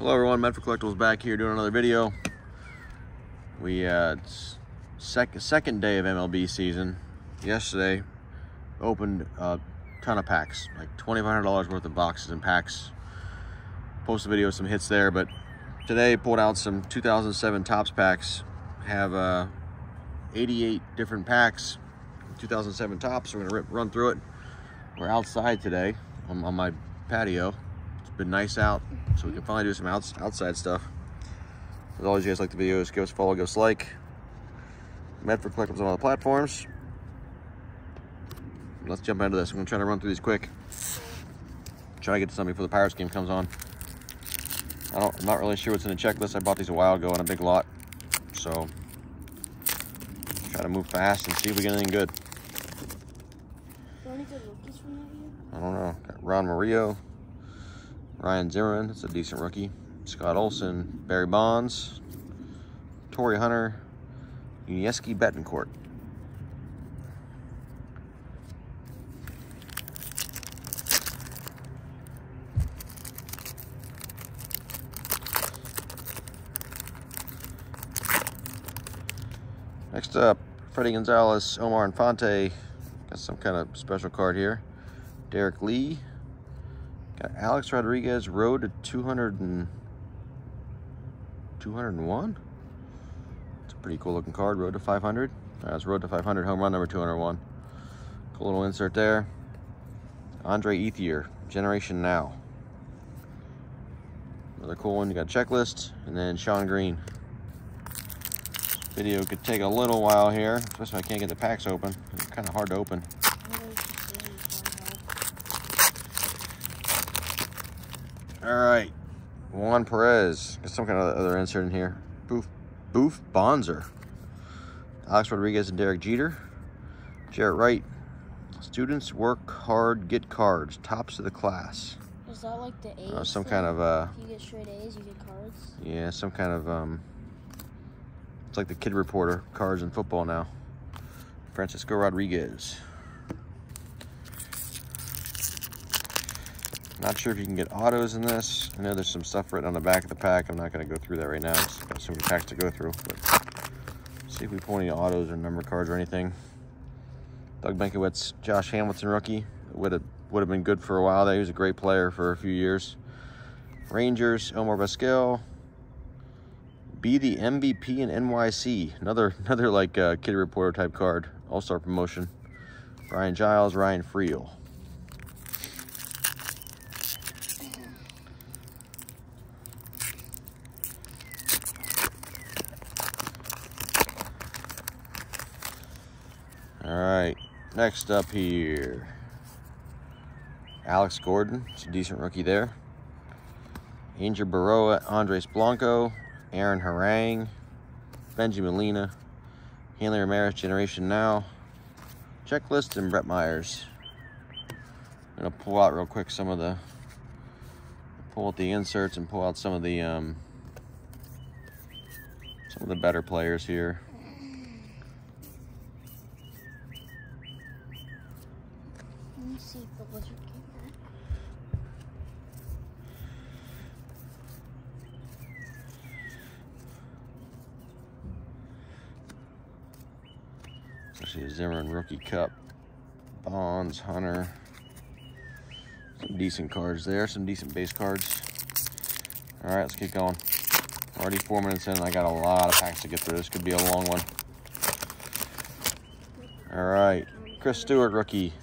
Hello everyone, Medford Collectibles back here doing another video. We uh sec second day of MLB season. Yesterday opened a ton of packs, like $2,500 worth of boxes and packs. Posted a video with some hits there, but today pulled out some 2007 Topps packs. Have uh 88 different packs, 2007 Topps. We're gonna rip, run through it. We're outside today on, on my patio. It's been nice out, so we can finally do some outs, outside stuff. As always, you guys like the videos, give us a follow, give us a like. Medford Collectibles on all the platforms. Let's jump into this. I'm gonna try to run through these quick. Try to get to something before the Pirates game comes on. I don't, I'm not really sure what's in the checklist. I bought these a while ago in a big lot. So, try to move fast and see if we get anything good. any good rookies from that year? I don't know. Got Juan Morillo, Ryan Zimmerman, that's a decent rookie. Scott Olsen, Barry Bonds, Torii Hunter, Yuniesky Betancourt. Next up, Fredi Gonzalez, Omar Infante. Got some kind of special card here. Derrek Lee. Got Alex Rodriguez, road to 200 and 201. It's a pretty cool looking card, road to 500. That's road to 500, home run number 201. Cool little insert there. Andre Ethier, Generation Now. Another cool one, you got checklist, and then Sean Green. Video could take a little while here, especially if I can't get the packs open. It's kind of hard to open. I don't know what you say, All right, Juan Perez. Got some kind of other insert in here. Boof, Boof Bonser. Alex Rodriguez and Derek Jeter. Jaret Wright. Students work hard, get cards. Tops of the class. Is that like the A's? Uh, some kind of uh, you get straight A's, you get cards. yeah, some kind of um. It's like the kid reporter cards in football now. Francisco Rodriguez. Not sure if you can get autos in this. I know there's some stuff written on the back of the pack. I'm not going to go through that right now. It's got so many packs to go through. But see if we pull any autos or number cards or anything. Doug Mientkiewicz, Josh Hamilton rookie. Would have would have been good for a while. There, he was a great player for a few years. Rangers, Omar Vizquel. Be the MVP in NYC. Another another like uh, kid reporter type card. All star promotion. Brian Giles, Ryan Freel. All right, next up here. Alex Gordon, it's a decent rookie there. Angel Berroa, Andres Blanco, Aaron Harang, Benjamin Lena, Hanley Ramirez, Generation Now, Checklist, and Brett Myers. I'm gonna pull out real quick some of the, pull out the inserts and pull out some of the, um, some of the better players here. Let me see if the wizard came back. Especially a Zimmerman Rookie Cup. Bonds, Hunter. Some decent cards there, some decent base cards. All right, let's get going. Already four minutes in, I got a lot of packs to get through. This could be a long one. All right, Chris Stewart, rookie.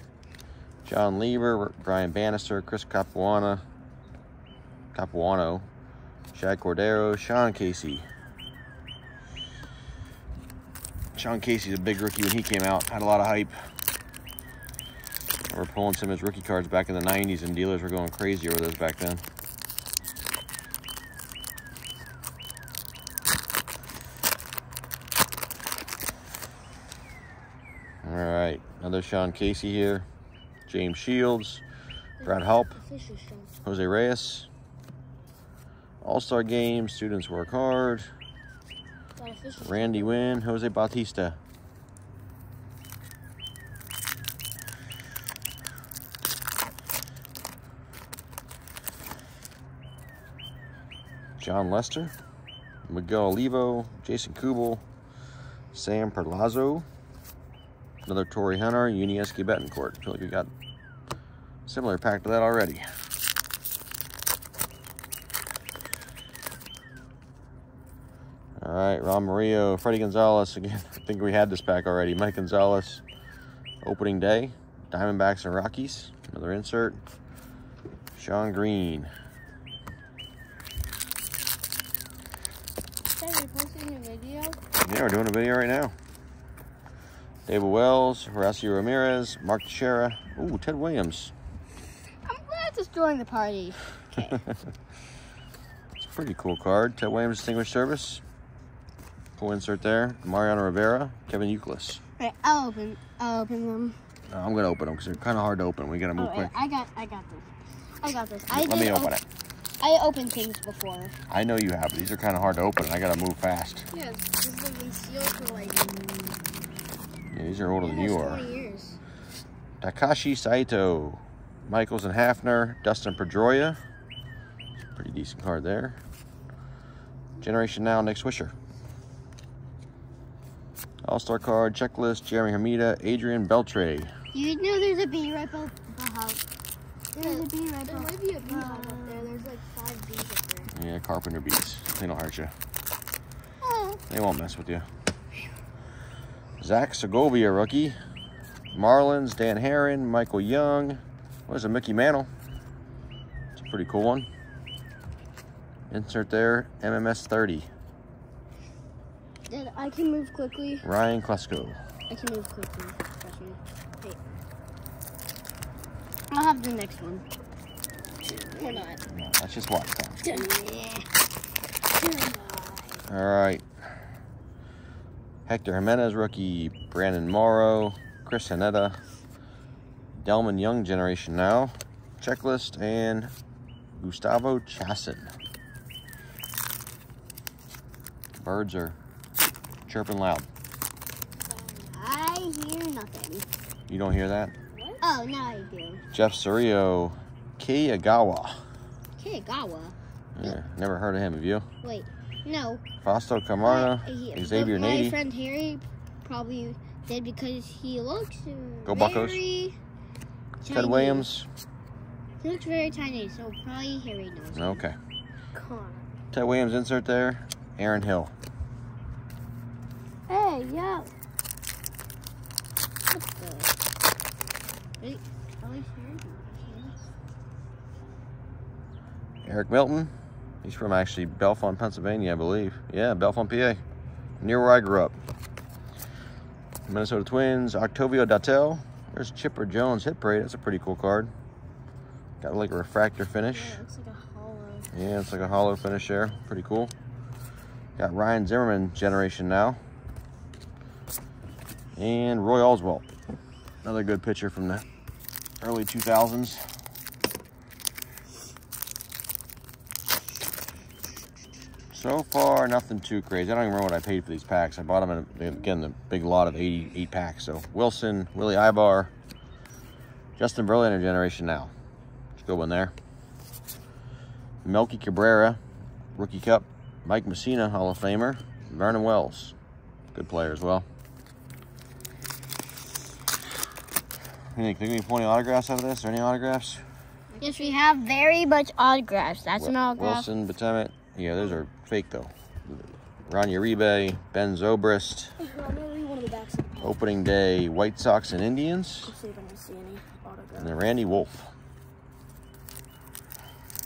Jon Lieber, Brian Bannister, Chris Capuano, Capuano, Chad Cordero, Sean Casey. Sean Casey's a big rookie when he came out. Had a lot of hype. We're pulling some of his rookie cards back in the 90s, and dealers were going crazy over those back then. All right, another Sean Casey here. James Shields, Brad Hawpe, Jose Reyes. All-Star Game, Students Work Hard. Randy Winn, Jose Bautista. Jon Lester, Miguel Olivo, Jason Kubel, Sam Perlozzo, another Torii Hunter, Yuniesky Betancourt. I feel like we got similar pack to that already. All right, Juan Morillo, Fredi Gonzalez again. I think we had this pack already. Mike Gonzalez, opening day, Diamondbacks and Rockies. Another insert. Sean Green. Dad, you're posting a video? Yeah, we're doing a video right now. David Wells, Horacio Ramirez, Mark Teixeira. Ooh, Ted Williams. I'm glad to join the party. Okay. It's a pretty cool card. Ted Williams Distinguished Service. Cool insert there. Mariano Rivera, Kevin Youkilis. Alright, I'll open. I'll open them. Uh, I'm gonna open them because they're kind of hard to open. We gotta move Oh, quick. I got. I got this. I got this. I Let me open op- it. I opened things before. I know you have. but These are kind of hard to open. and I gotta move fast. Yeah, this has been sealed for like Yeah, these are older than you are. years. Takashi Saito, Michaels and Hafner, Dustin Pedroia. Pretty decent card there. Generation Now, Nick Swisher. All-Star card, checklist, Jeremy Hermida, Adrian Beltre. You know there's a bee right above the house. There's a bee right There might be a beehive up there. There's like five bees up there. Yeah, Carpenter beats. They don't hurt you. Oh, They won't mess with you. Zach Segovia, rookie. Marlins, Dan Haren, Michael Young. What is it, Mickey Mantle? It's a pretty cool one. Insert there, MMS 30. Dad, I can move quickly. Ryan Klesko. I can move quickly. Hey. I'll have the next one. Or not. No, that's just watch time. All right. Hector Jimenez, rookie. Brandon Morrow, Chris Iannetta, Delmon Young generation now. Checklist and Gustavo Chacin. Birds are chirping loud. I hear nothing. You don't hear that? Oh, now I do. Jeff Sorio, Kei Igawa. Kagawa. Yeah, never heard of him, have you? Wait. No. Fausto Camarena, Uh, he- Xavier but My Nady. friend Harry probably did because he looks Go Buccos. very Ted tiny. Williams. He looks very tiny, so probably Harry knows. Okay. Connor. Ted Williams insert there. Aaron Hill. Hey, yeah. What the? Wait, at least Harry knows him. Eric Milton. He's from actually Bellefonte, Pennsylvania, I believe. Yeah, Bellefonte, PA. Near where I grew up. Minnesota Twins, Octavio Dotel. There's Chipper Jones hit parade. That's a pretty cool card. Got like a refractor finish. Yeah, it looks like a hollow. Yeah, it's like a hollow finish there. Pretty cool. Got Ryan Zimmerman generation now. And Roy Oswalt. Another good pitcher from the early 2000s. So far, nothing too crazy. I don't even remember what I paid for these packs. I bought them in, again, the big lot of 88 packs. So Wilson, Willy Aybar, Justin Verlander generation now. Let's go one there. Melky Cabrera, Rookie Cup. Mike Mussina, Hall of Famer. Vernon Wells, good player as well. You think, we pull any autographs out of this? Or any autographs? Yes, we have very much autographs. That's an autograph. Wilson, Batemet. Yeah, those are fake though. Juan Uribe, Ben Zobrist. Maybe one of the backs. Opening day, White Sox and Indians. Let's see if I can see any autograph. And then Randy Wolf.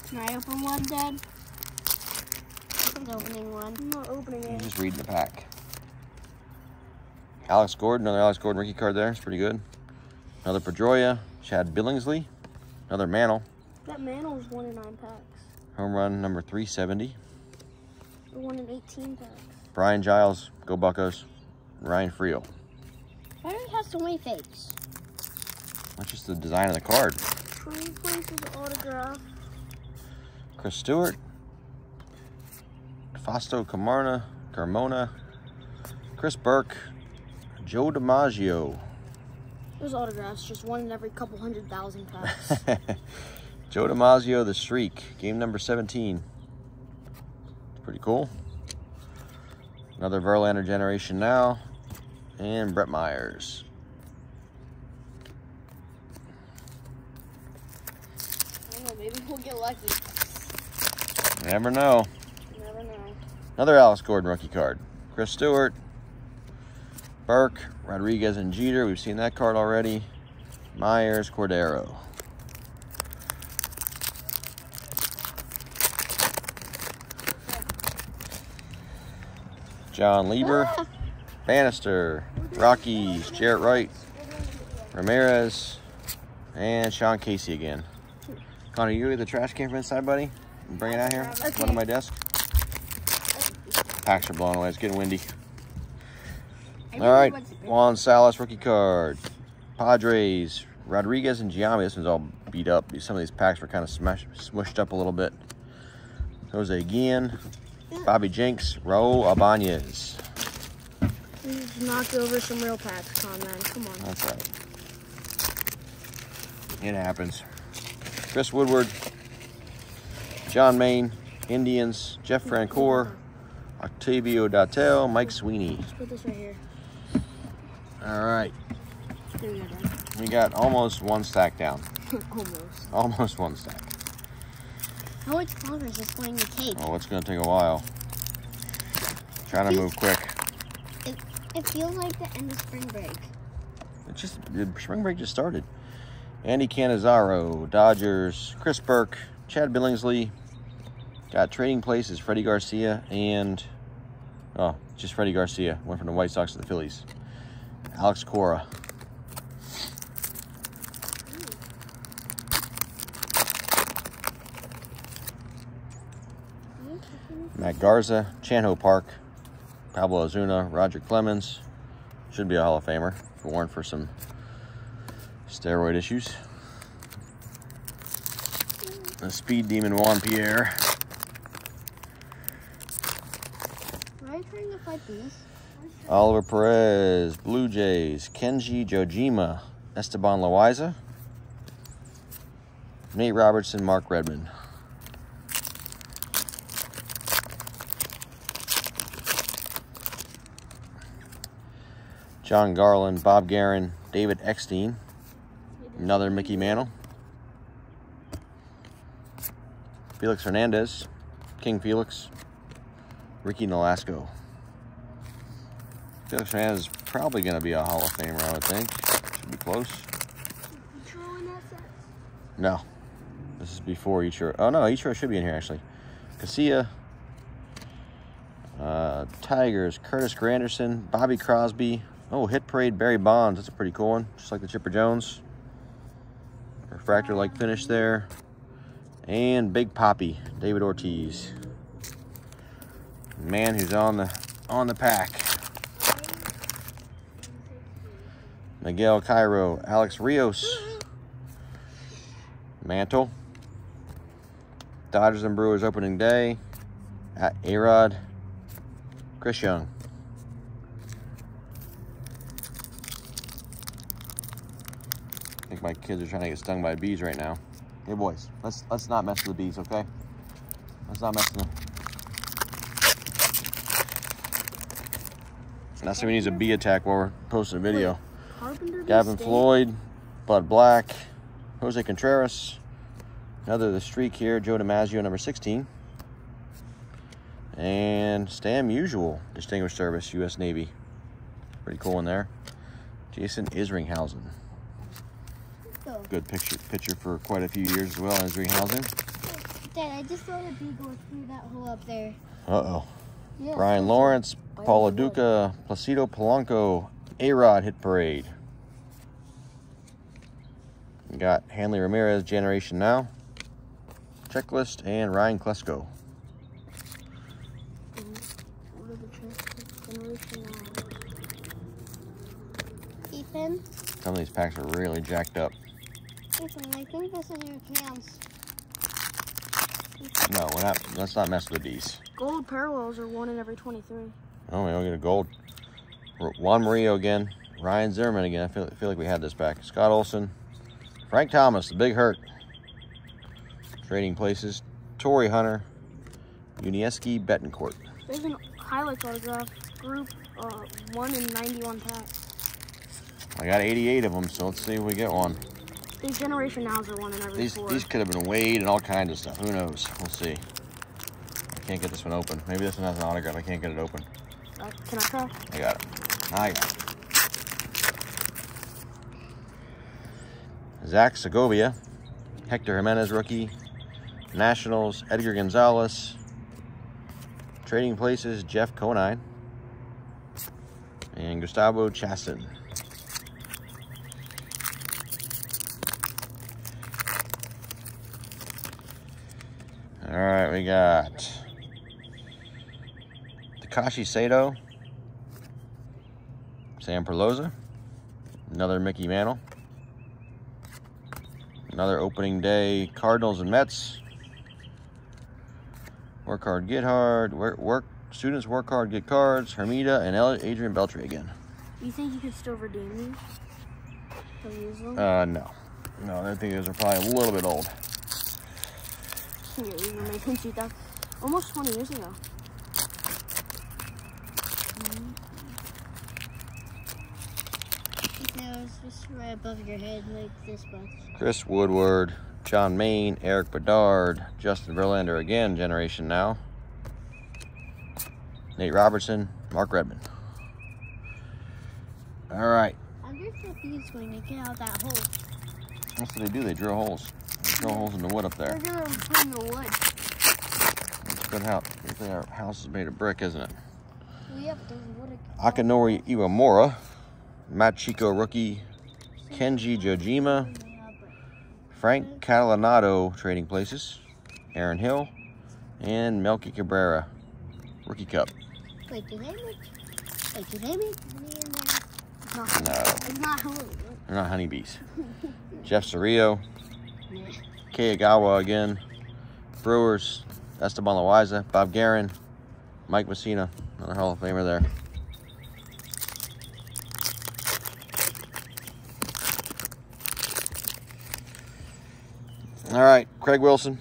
Can I open one, Dad? I'm opening one. I'm not opening I'm it. just reading the pack. Alex Gordon, another Alex Gordon rookie card there. It's pretty good. Another Pedroia, Chad Billingsley. Another Mantle. That Mantle is one in nine packs. Home run number 370. One in 18 packs. Brian Giles, go Buccos. Ryan Freel. Why do we have so many fakes? That's just the design of the card. Trade places autograph. Chris Stewart. Fausto Camarna, Carmona. Chris Burke. Joe DiMaggio. Those autographs, just one in every couple hundred thousand packs. Joe DiMaggio, the streak. Game number 17. Pretty cool. Another Verlander generation now. And Brett Myers. Know, maybe we'll get lucky. Never know. Never know. Another Alex Gordon rookie card. Chris Stewart, Burke, Rodriguez, and Jeter. We've seen that card already. Myers, Cordero. Jon Lieber, Bannister, Rockies, Jaret Wright, Ramirez, and Sean Casey again. Connor, you get the trash can from inside, buddy? And bring it out here. Okay. One on my desk. Packs are blown away. It's getting windy. All right, really want to- Juan Salas rookie card. Padres, Rodriguez and Giambi. This one's all beat up. Some of these packs were kind of smashed, smushed up a little bit. Jose Guillen, Bobby Jenks, Raul Ibanez. Just knocked over some real packs, Con man. Come on. That's right. It happens. Chris Woodward, John Maine, Indians, Jeff Francoeur, Octavio Dotel, Mike Sweeney. Let's put this right here. All right, There we go, we got almost one stack down. Almost. Almost one stack. How much longer is this going to take? Oh, it's gonna take a while. Trying to move quick. It feels like the end of spring break. It just spring break just started. Andy Cannizaro, Dodgers, Chris Burke, Chad Billingsley. Got trading places Freddie Garcia and oh, just Freddie Garcia. Went from the White Sox to the Phillies. Alex Cora. Matt Garza, Chan Ho Park, Pablo Ozuna, Roger Clemens. Should be a Hall of Famer if it weren't for some steroid issues. The speed demon Juan Pierre. Why are you trying to fight these? Oliver Perez, Blue Jays, Kenji Jojima, Esteban Loaiza, Nate Robertson, Mark Redmond. Jon Garland, Bob Geren, David Eckstein, another Mickey Mantle, Felix Hernandez, King Felix, Ricky Nolasco. Felix Hernandez is probably going to be a Hall of Famer, I would think. Should be close. No. This is before Ichiro. Oh, no, Ichiro should be in here, actually. Casilla. Uh, Tigers, Curtis Granderson, Bobby Crosby. Oh, Hit Parade, Barry Bonds. That's a pretty cool one. Just like the Chipper Jones. Refractor-like finish there. And Big Papi, David Ortiz. Man who's on the on the pack. Miguel Cairo, Alex Rios, Mantle, Dodgers and Brewers opening day, at Arod, Chris Young. Think my kids are trying to get stung by bees right now. Hey boys, let's let's not mess with the bees, okay? Let's not mess with them. That's why we need a bee attack while we're posting a video. Carpenter. Gavin. Floyd, Bud Black, Jose Contreras, another the streak here, Joe DiMaggio, number 16. And Stan Musial, Distinguished Service, U.S. Navy. Pretty cool in there. Jason Isringhausen. Go. Good picture picture for quite a few years as well, Isringhausen. Dad, I just saw the bee go through that hole up there. Uh-oh. Yeah. Brian Lawrence, Paul Lo Duca, Placido Polanco, A-Rod hit parade. We got Hanley Ramirez, Generation Now, Checklist, and Ryan Klesko. What are the chances? Generation now. Ethan, Some of these packs are really jacked up. Ethan, I think this is your chance. No, we're not. Let's not mess with these. Gold parallels are one in every 23. Oh, we don't get a gold. Juan Morillo again. Ryan Zimmerman again. I feel, feel like we had this back. Scott Olsen. Frank Thomas, the big hurt. Trading places. Torii Hunter. Yuniesky Betancourt. There's an highlights autograph group, uh, one in 91 packs. I got 88 of them, so let's see if we get one. These generation nows are one in every These four. these could have been weighed and all kinds of stuff. Who knows? We'll see. I can't get this one open. Maybe this one has an autograph. I can't get it open. Uh, can I try? I got it. I got it. Zach Segovia, Hector Jimenez rookie, Nationals, Edgar Gonzalez, Trading Places, Jeff Conine, and Gustavo Chacin. All right, we got Takashi Saito, Sam Perlozzo, another Mickey Mantle, another opening day Cardinals and Mets. Work hard, get hard. Work, work students work hard, get cards. Hermida and Adrian Beltre again. You think you could still redeem these? Still use them? Uh, no, no, I think those are probably a little bit old. Yeah, you were making 2000, almost 20 years ago. Just right above your head, like this much. Chris Woodward, John Maine, Erik Bedard, Justin Verlander again, Generation Now. Nate Robertson, Mark Redmond. All right, I wonder if these going to get out that hole. that's what they do. They drill holes. Drill holes in the wood up there. gonna put in the wood. It's a good house. Our house is made of brick, isn't it? We have the wood. Akinori Iwamura, Matt Chico rookie, Kenji Jojima, Frank Catalanotto trading places, Aaron Hill, and Melky Cabrera, rookie cup. Wait, do they make? Wait, do they make money in there? It's not, No, it's not Halloween. they're not honeybees. Jeff Cirillo, Nah. Kei Igawa again, Brewers, Esteban Loaiza, Bob Geren, Mike Mussina, another Hall of Famer there. All right, Craig Wilson,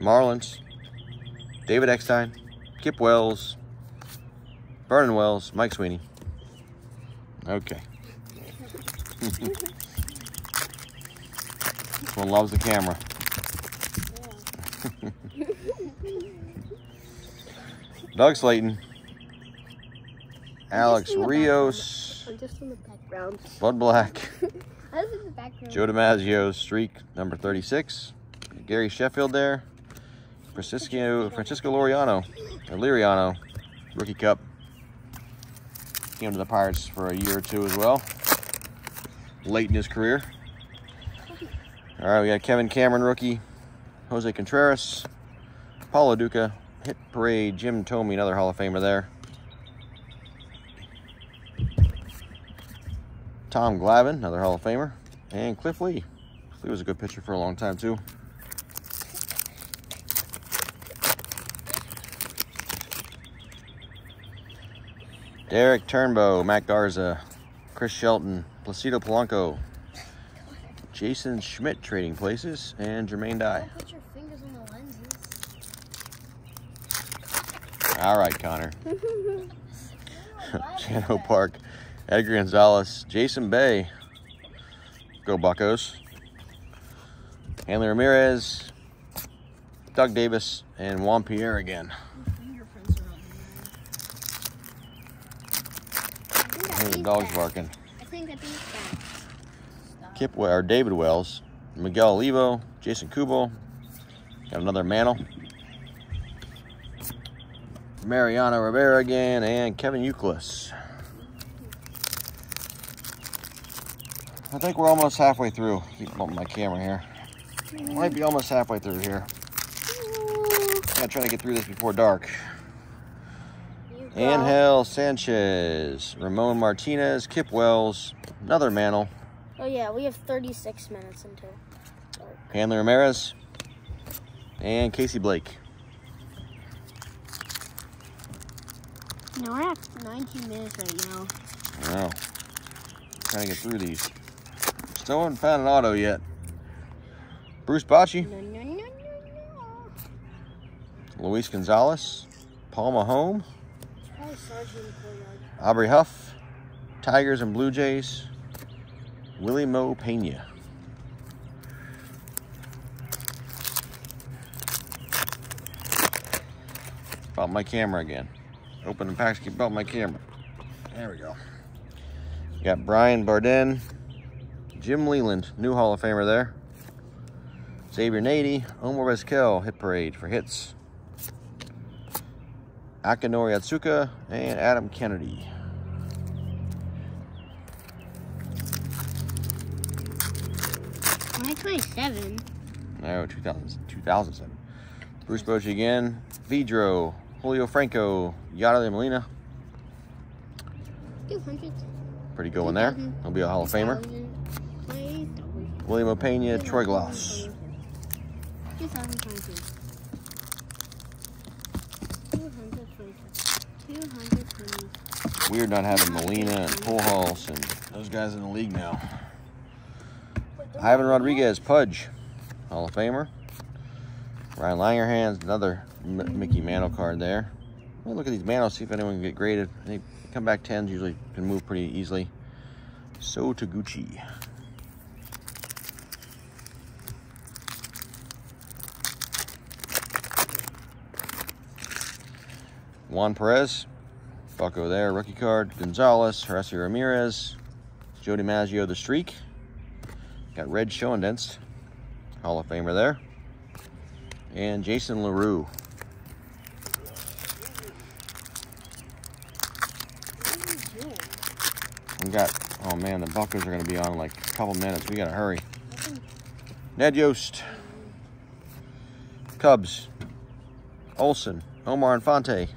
Marlins, David Eckstein, Kip Wells, Vernon Wells, Mike Sweeney. Okay. this one loves the camera. Doug Slaten, Alex Rios, I'm just in the background. Bud Black, I was in the background. Joe DiMaggio, streak number 36, Gary Sheffield there, Francisco Francisco Loriano, or Liriano, rookie cup. Came to the Pirates for a year or two as well, late in his career. All right, we got Kevin Cameron, rookie, Jose Contreras, Paul Lo Duca, Hit Parade, Jim Thome, another Hall of Famer there. Tom Glavine, another Hall of Famer, and Cliff Lee. Cliff Lee was a good pitcher for a long time too. Derrick Turnbow, Matt Garza, Chris Shelton, Placido Polanco, Jason Schmidt trading places, and Jermaine Dye. Put your fingers on the lenses. All right, Connor. Chan Ho Park, Edgar Gonzalez, Jason Bay. Go Buccos. Hanley Ramirez, Doug Davis, and Juan Pierre again. Fingerprints are on there. I Hey, think the dog's barking. that. I think that beats that. Stop. Kip or David Wells, Miguel Olivo, Jason Kubel. Got another Mantle. Mariano Rivera again, and Kevin Youkilis. I think we're almost halfway through. Keep bumping my camera here. Might be almost halfway through here. Gotta try to get through this before dark. Angel Sanchez, Ramon Martinez, Kip Wells, another Mantle, Oh yeah, we have 36 minutes until. Hanley Ramirez, and Casey Blake. No, we're at 19 minutes right now. I know. Trying to get through these. Still haven't found an auto yet. Bruce Bochy, No, no, no, no, no. Luis Gonzalez, Paul Maholm, Probably Sergeant Courtyard. Aubrey Huff, Tigers and Blue Jays, Wily Mo Pena. About my camera again. Open the packs, keep about my camera. There we go. Got Brian Barden, Jim Leyland, new Hall of Famer there. Xavier Nady, Omar Vizquel, hit parade for hits. Akinori Otsuka, and Adam Kennedy. Twenty twenty-seven. No, 2000, 2007. Bruce Bochy again. Vidro, Julio Franco, Yadier Molina. Two hundred. Pretty good one there. He'll be a Hall of Famer. Wily Mo Pena, Troy Glaus. 2022. 222. 222. Weird not having Molina and Pujols and those guys in the league now. Ivan Rodriguez, Pudge, Hall of Famer. Ryan Langerhans, another M- Mickey Mantle card there. Look at these Mantles, see if anyone can get graded. They come back 10s, usually can move pretty easily. So Taguchi. Juan Perez, Bucko there, rookie card. Gonzalez, Horacio Ramirez, Joe DiMaggio, the streak. Got Red Schoendienst, Hall of Famer there. And Jason LaRue. We got, oh man, the Buckers are going to be on like a couple minutes. We got to hurry. Ned Yost, Cubs, Olson, Omar Infante?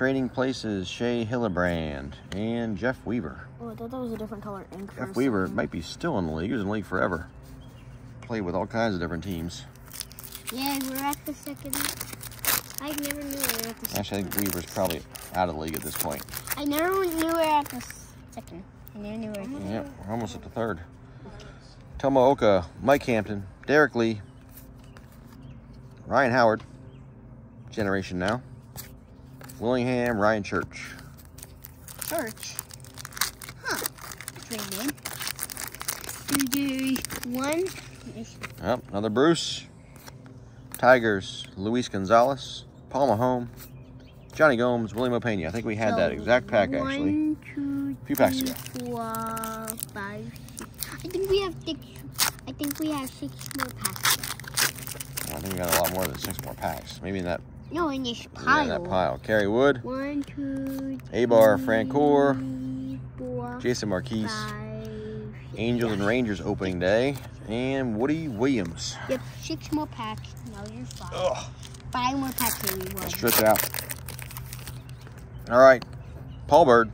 Trading Places, Shea Hillenbrand, and Jeff Weaver. Oh, I thought that was a different color ink. Jeff Weaver might be still in the league. He was in the league forever. Played with all kinds of different teams. Yeah, we're at the second. I never knew we were at the second. Actually, I think Weaver's probably out of the league at this point. I never knew we were at the second. I never knew we were at the Yep, we're almost at the third. Tomo Ohka, Mike Hampton, Derrek Lee, Ryan Howard, Generation Now, Willingham, Ryan Church. church. Huh. That's. Do one. Yep, another Bruce. Tigers, Luis Gonzalez, Paul Maholm, Jonny Gomes, Wily Mo Pena. I think we had that exact pack actually. One, two, Few packs three, ago. four, five, six. I think we have six. I think we have six more packs. I think we got a lot more than six more packs. Maybe in that, No, in this pile. in that pile. Kerry Wood, One, two, Abar, three, Frank Core, four, Jason Marquis, five, Angels and Rangers opening day, and Woody Williams. Yep, six more packs. No, you're fine. Ugh. Five more packs, everyone. Let's stretch it out. All right, Paul Byrd,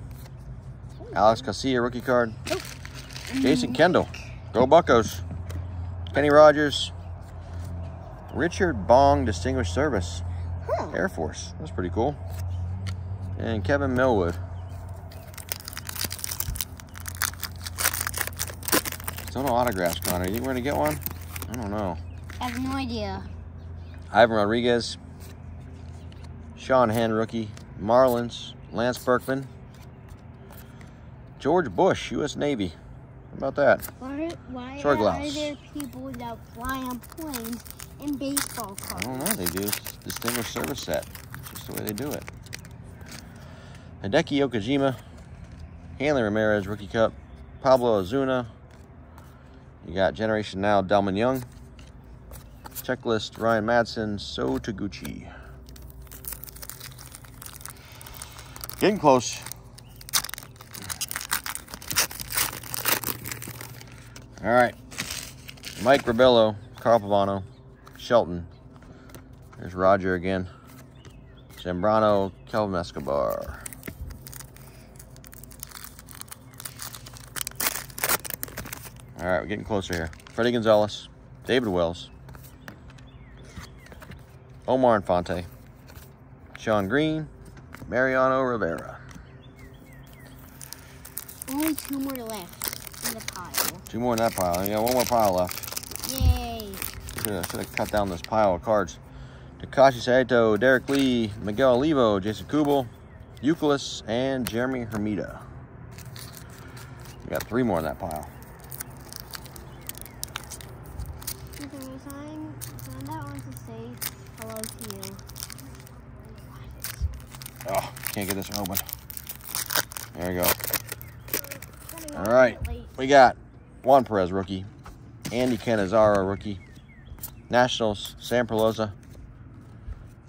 Alex Casilla rookie card, Jason mm-hmm. Kendall, go Buccos, Kenny Rogers, Richard Bong Distinguished Service, Huh. Air Force. That's pretty cool. And Kevin Millwood. Still no autographs, Connor. You we're gonna get one? I don't know. I have no idea. Ivan Rodriguez, Sean Henn, rookie, Marlins, Lance Berkman, George Bush, U.S. Navy. How about that? Why, why Troy are there people that fly on planes in baseball cards. I don't know. They do distinguished service set. It's just the way they do it. Hideki Okajima, Hanley Ramirez, rookie cup, Pablo Ozuna. You got Generation Now, Delmon Young. Checklist, Ryan Madson, So Taguchi. Getting close. All right. Mike Rabelo, Carl Pavano, Shelton. There's Roger again. Zambrano, Kelvin Escobar. All right, we're getting closer here. Fredi Gonzalez, David Wells, Omar Infante, Sean Green, Mariano Rivera. Only two more left in the pile. Two more in that pile. Got one more pile left. Yay! Have, should have cut down this pile of cards. Takashi Saito, Derrek Lee, Miguel Olivo, Jason Kubel, Youkilis, and Jeremy Hermida. We got three more in that pile. Okay, sign, sign that one to say hello to you. Oh, can't get this one open. There we go. All right. We got Juan Perez, rookie. Andy Cannizaro, rookie. Nationals, Sam Perlozzo.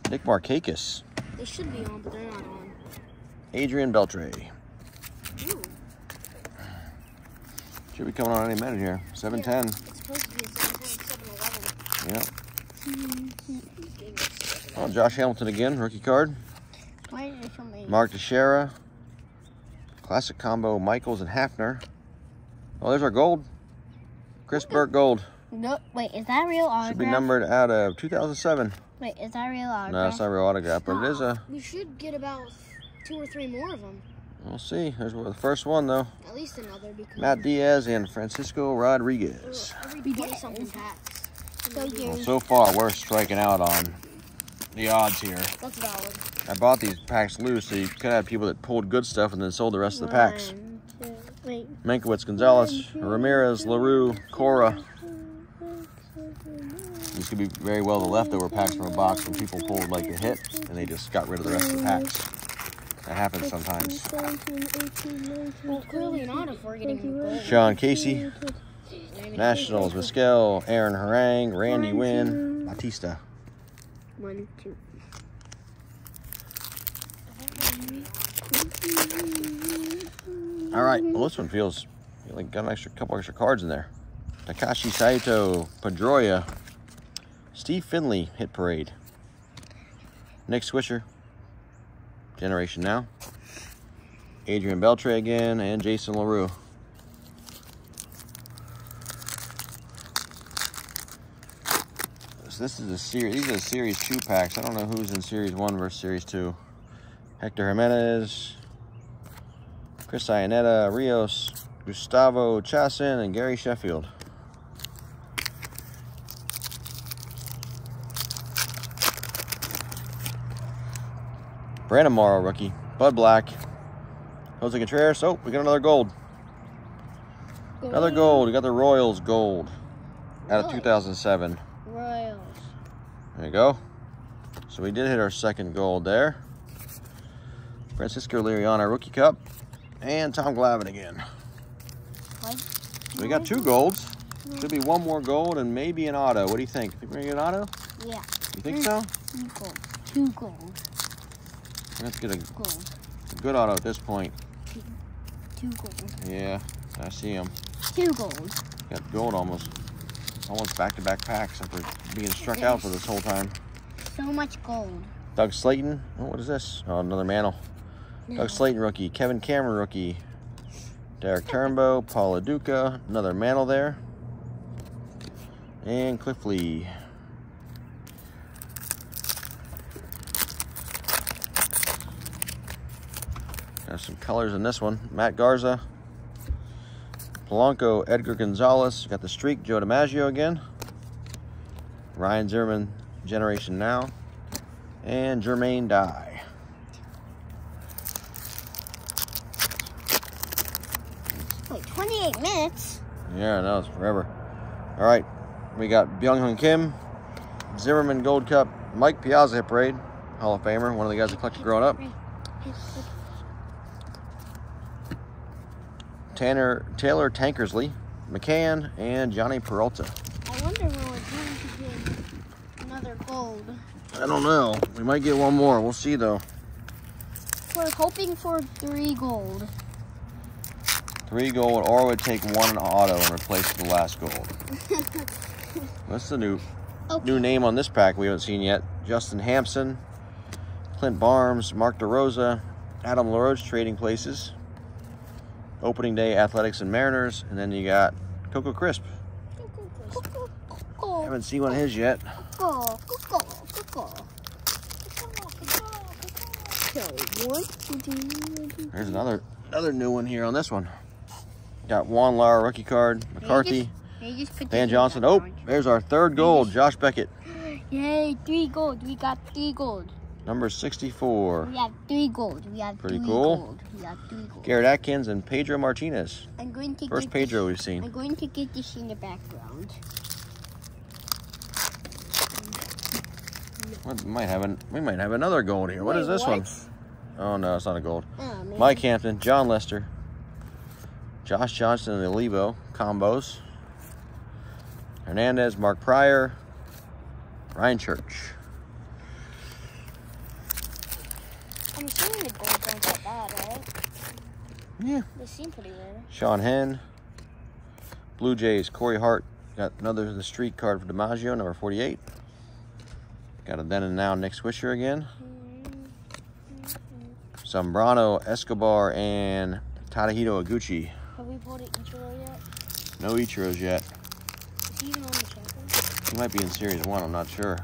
Nick Markakis. They should be on, but they're not on. Adrian Beltre. Ooh, Should be coming on any minute here. 710. it's supposed to be a 710, 711. Yeah. Oh, Josh Hamilton again, rookie card. Why did show me? Mark Teixeira. Classic combo, Michaels and Hafner. Oh, there's our gold. Chris Burke gold. No, wait, is that real autograph? Should be numbered out of 2007. Wait, is that real autograph? No, it's not a real autograph, but it is a. We should get about two or three more of them. We'll see. There's the first one though. At least another because Matt Diaz and Francisco Rodriguez. every 20 something packs. So Well, so far, we're striking out on the odds here. That's valid. I bought these packs loose, so you could have people that pulled good stuff and then sold the rest of the packs. one, two, wait. Mientkiewicz, Gonzalez, Ramirez, LaRue, Cora. These could be very well the leftover packs from a box when people pulled like a hit and they just got rid of the rest of the packs. That happens sometimes. 17, 18, 19, Well, clearly not if we're getting gold. Sean Casey, Nationals, Mescal, Aaron Harang, Randy Winn, Batista. One, two. All right, well this one feels like got an extra couple extra cards in there. Takashi Saito, Pedroia, Steve Finley, Hit Parade, Nick Swisher, Generation Now, Adrian Beltre again, and Jason LaRue. So this is a series. These are the series two packs. I don't know who's in series one versus series two. Hector Jimenez, Chris Iannetta, Rios, Gustavo Chacin, and Gary Sheffield. Brandon Morrow, rookie. Bud Black. Jose Contreras. Oh, we got another gold. Another gold. We got the Royals gold out of 2007. Royals. There you go. So we did hit our second gold there. Francisco Liriano rookie cup. And Tom Glavine again. So we got two golds. Should be one more gold and maybe an auto. What do you think? Think we're gonna get an auto? Yeah. You think so? Two gold. Two gold. Let's get a Gold. good auto at this point. Two gold. Yeah, I see him. Two gold. Got gold almost, almost back-to-back packs after being struck out for this whole time. So much gold. Doug Slaten. Oh, what is this? Oh, another mantle. Doug Slaten rookie. Kevin Cameron rookie. Derrick Turnbow. Paul Lo Duca. Another mantle there. And Cliff Lee. Got some colors in this one. Matt Garza. Polanco, Edgar Gonzalez. Got the streak, Joe DiMaggio again. Ryan Zimmerman, Generation Now. And Jermaine Dye. Wait, 28 minutes? Yeah, no, it's forever. All right, we got Byung Hun Kim, Zimmerman Gold Cup, Mike Piazza Hit Parade, Hall of Famer, one of the guys I collected growing up. Tanner Taylor Tankersley, McCann, and Jhonny Peralta. I wonder when we're going to get another gold. I don't know. We might get one more. We'll see though. We're hoping for three gold. Three gold, or would take one auto and replace the last gold. That's the new Okay. new name on this pack we haven't seen yet. Justin Hampson, Clint Barnes, Mark DeRosa, Adam LaRoche trading places. Opening day Athletics and Mariners, and then you got Coco Crisp. Go, Haven't seen one of his yet. two, three. There's another another new one here on this one. Got Juan Lara rookie card, McCarthy, You just put Van Johnson. Oh, there's our third gold, Josh Beckett. Yay, three gold. We got three gold. Number 64. We have three gold. We have Pretty three cool. gold. We have three gold. Garrett Atkins and Pedro Martinez. I'm going to First Pedro This, we've seen. I'm going to get this in the background. We might have an, we might have another gold here. What Wait, is this what? one? Oh no, it's not a gold. Oh. Mike Hampton, Jon Lester, Josh Johnson and Levo combos. Hernandez, Mark Prior, Ryan Church. I'm assuming the gold aren't that bad, right? Yeah. They seem pretty rare. Sean Henn. Blue Jays, Corey Hart. Got another the street card for DiMaggio, number 48. Got a then and now Nick Swisher again. Zambrano, Escobar, and Tadahito Iguchi. Have we pulled an Ichiro yet? No Ichiros yet. Is he even on the champion? He might be in Series 1, I'm not sure.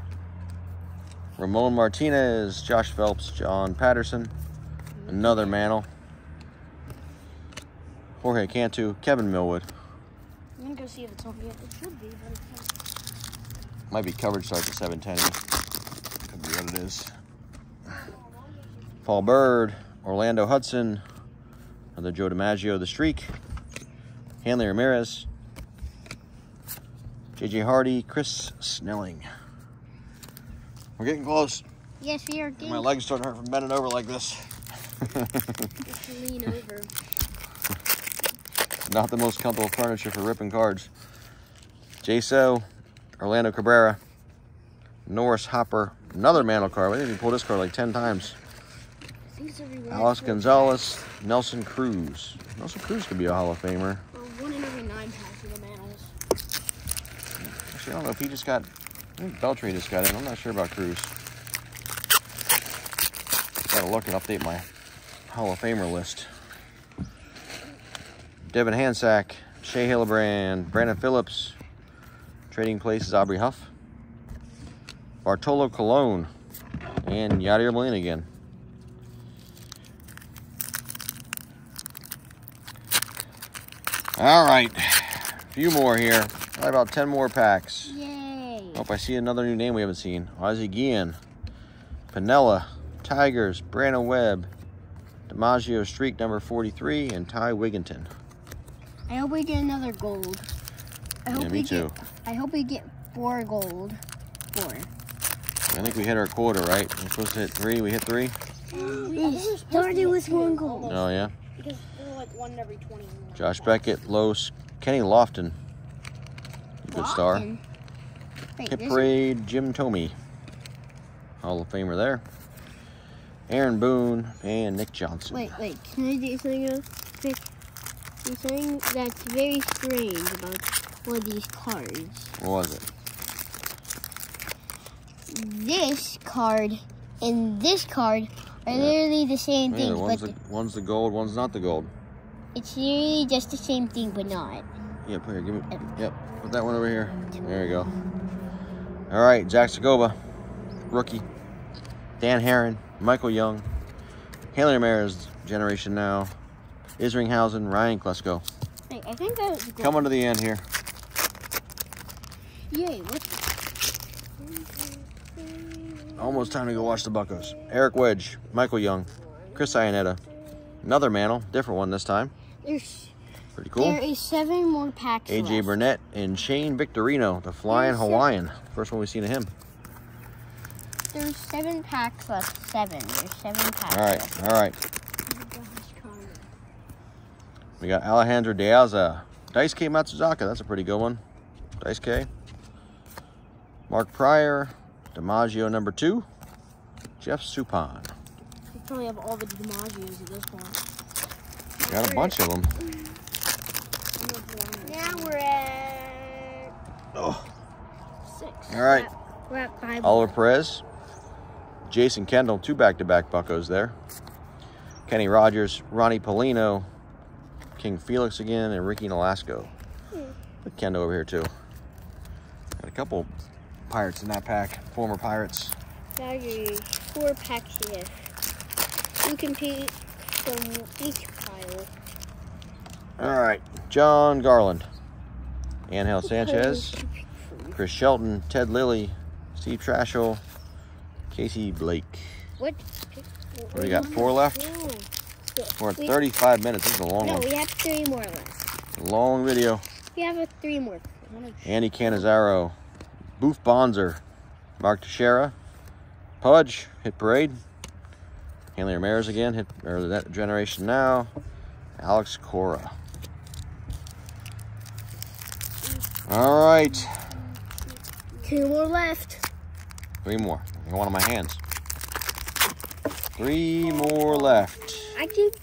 Ramon Martinez, Josh Phelps, John Patterson. Another Mantle. Jorge Cantu, Kevin Millwood. I'm gonna go see if it's on yet. It should be, but it's not. Might be coverage starts at 710. Could be what it is. Paul Byrd, Orlando Hudson, another Joe DiMaggio, the streak. Hanley Ramirez, JJ Hardy, Chris Snelling. We're getting close. Yes, we are getting. My legs start to hurt from bending over like this. Just lean over. Not the most comfortable furniture for ripping cards. Jaso, Orlando Cabrera, Norris Hopper, another mantle card. I think we pulled this card like 10 times. Alice think it's every rare Alex card. Gonzalez, Nelson Cruz. Nelson Cruz could be a Hall of Famer. Or one in every nine packs of the manals. Actually, I don't know if he just got. I think Beltre just got in. I'm not sure about Cruz. Gotta look and update my Hall of Famer list. Devern Hansack, Shea Hillenbrand, Brandon Phillips, Trading Places, Aubrey Huff, Bartolo Colon, and Yadier Molina again. All right, a few more here. Probably about 10 more packs. Yay. Hope I see another new name we haven't seen. Ozzie Guillen, Piniella, Tigers, Brandon Webb, DiMaggio Streak number 43, and Ty Wigginton. I hope we get another gold. I hope Yeah, we me too. Get, I hope we get four gold. Four. I think we hit our quota, right? We're supposed to hit three. We hit three? We started with one gold. Oh, yeah. Because they're like one every 20. Josh Beckett, Los, Kenny Lofton. Good star. Wait, Hit Parade, Jim Thome. Hall of Famer there. Aaron Boone and Nick Johnson. Wait, wait. Can I do something else? There's something that's very strange about one of these cards. What was it? This card and this card are Yeah. literally the same Yeah, thing, but one's, the, one's the gold, one's not the gold. it's really just the same thing, but not. Yeah, put here, give me, yep, put that one over here. There you go. All right, Jack Segoba, rookie. Dan Haren, Michael Young, Hanley Ramirez, Generation Now, Isringhausen, Ryan Klesko. Wait, I think that was. Coming to the end here. Yay? Almost time to go watch the Buccos. Eric Wedge, Michael Young, Chris Iannetta. Another mantle, different one this time. There's Pretty cool. there is seven more packs AJ left. Burnett and Shane Victorino, the Flying There's se- Hawaiian. First one we've seen of him. There's seven packs left. Seven. There's seven packs. All right, left. all right. We got Alejandro De Aza. Dice K Matsuzaka, that's a pretty good one. Dice K. Mark Prior. DiMaggio number two. Jeff Suppan. We probably have all the DiMaggios at this point. Got a bunch of them. We're at Oh. Six. All right. we're at five. Oliver Perez. Jason Kendall, two back-to-back Buccos there. Kenny Rogers, Ronny Paulino, King Felix again, and Ricky Nolasco. Hmm. Put Kendo over here too. Got a couple pirates in that pack, former pirates. There's four packs left. You can pick from each pile. All right, Jon Garland, Angel Sanchez, Chris Shelton, Ted Lilly, Steve Trachsel, Casey Blake. What? What we got? Four left? No. We're at We- 35 minutes. This is a long No, one. we have three more left. Long video. We have a three more. Andy Cannizaro, Boof Bonser, Mark Teixeira, Pudge, Hit Parade, Hanley Ramirez again, hit or that generation now, Alex Cora. All right, Two more left. three more. I got one in my hands. Three more left. I think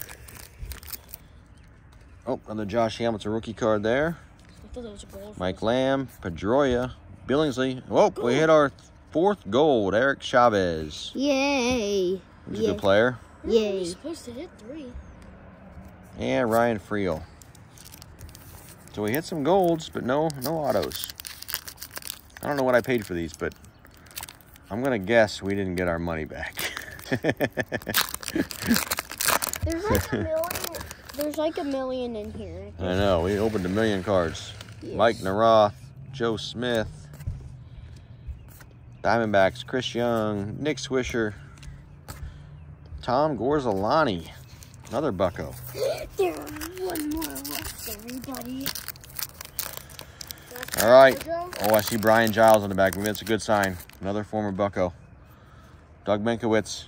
Oh, another Josh Hamilton rookie card there. I thought that was a goal. Mike Lamb, Pedroia, Billingsley. Whoa, we hit our fourth gold. Eric Chavez. Yay. He's a good player. You're Yay. supposed to hit three. And Ryan Freel. So we hit some golds, but no no autos. I don't know what I paid for these, but I'm gonna guess we didn't get our money back. There's like a million. There's like a million in here. I know, we opened a million cards. Yes. Mike Maroth, Joe Smith, Diamondbacks, Chris Young, Nick Swisher, Tom Gorzelanny, another Bucco. There's one more left, everybody. All right. Oh, I see Brian Giles on the back. Maybe that's a good sign. Another former Bucco. Doug Mientkiewicz,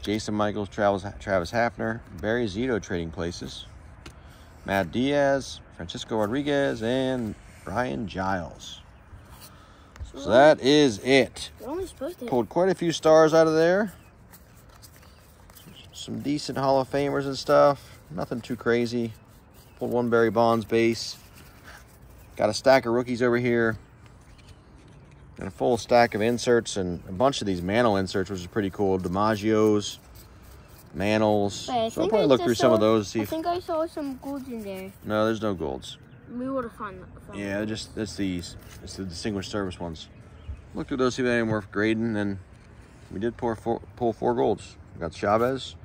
Jason Michaels, Travis, Travis Hafner, Barry Zito trading places, Matt Diaz, Francisco Rodriguez, and Brian Giles. So that is it. You're only supposed to hit. Pulled quite a few stars out of there. Some decent Hall of Famers and stuff. Nothing too crazy. Pulled one Barry Bonds base. Got a stack of rookies over here. And a full stack of inserts and a bunch of these Mantle inserts, which is pretty cool. DiMaggio's, Mantles. Wait, I so I'll think probably I look through some of saw- those. See I if think I saw some golds in there. no, there's no golds. We would have found, found Yeah, just it's these. It's the distinguished service ones. Look at those, see if any worth grading, and we did pour four, pull four golds. We got Chavez,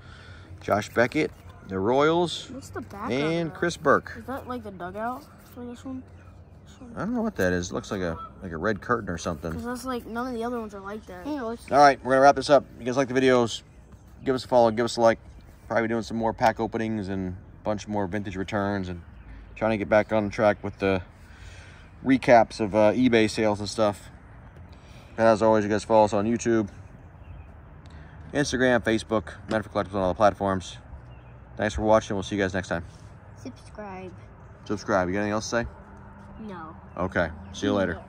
Josh Beckett, the Royals, What's the and? Chris Burke. Is that like the dugout for this one? This one? I don't know what that is. It looks like a like a red curtain or something. Because that's like, none of the other ones are like that. Hey, All right, we're gonna wrap this up. You guys like the videos? Give us a follow, give us a like. Probably doing some more pack openings and a bunch more vintage returns and trying to get back on track with the recaps of uh, eBay sales and stuff. And as always, you guys follow us on YouTube, Instagram, Facebook, Medford Collectibles on all the platforms. Thanks for watching. We'll see you guys next time. subscribe? Subscribe. You got anything else to say? No. Okay. See you later.